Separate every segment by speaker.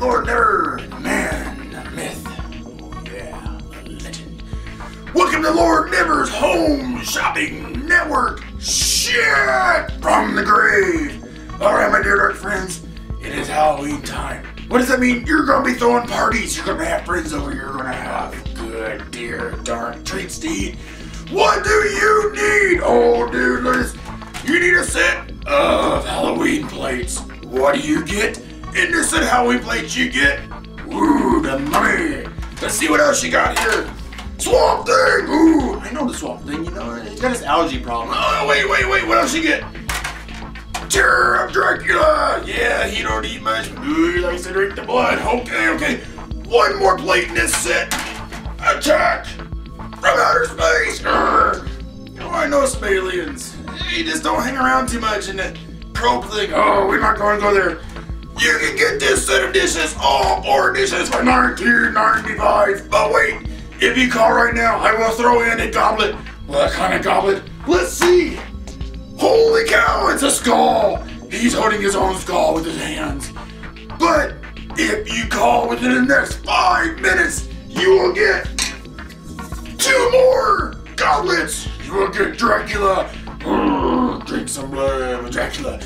Speaker 1: Lord Never, the man, the myth. Oh, yeah, the legend. Welcome to Lord Never's Home Shopping Network. Shit from the grave. All right, my dear dark friends, it is Halloween time. What does that mean? You're gonna be throwing parties. You're gonna have friends over. You're gonna have good, dear, dark treats to eat. What do you need? Oh, dude. You need a set of Halloween plates. What do you get? Set of Halloween plates, you get ooh the money. Let's see what else you got here. Swamp Thing. Ooh, I know the Swamp Thing. You know, he's got his allergy problem. Oh, wait, wait, wait. What else you get? Terror of Dracula! Yeah, he don't eat much, but ooh, he likes to drink the blood. Okay, okay. One more plate in this set. Attack from outer space! Urgh. You know, I know some aliens. They just don't hang around too much in that probe thing. Oh, we're not going to go there. You can get this set of dishes, all four dishes for $19.95. But wait, if you call right now, I will throw in a goblet. What kind of goblet? Let's see. Holy cow, it's a skull! He's holding his own skull with his hands. But if you call within the next five minutes, you will get two more goblets. You will get Dracula. Drink some blood with Dracula.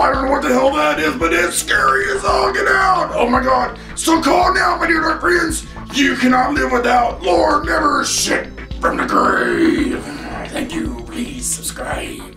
Speaker 1: I don't know what the hell that is, but it's scary as all get out. Oh my god. So call now, my dear dark friends. You cannot live without Lord Never Shit from the grave. Thank you. Please subscribe.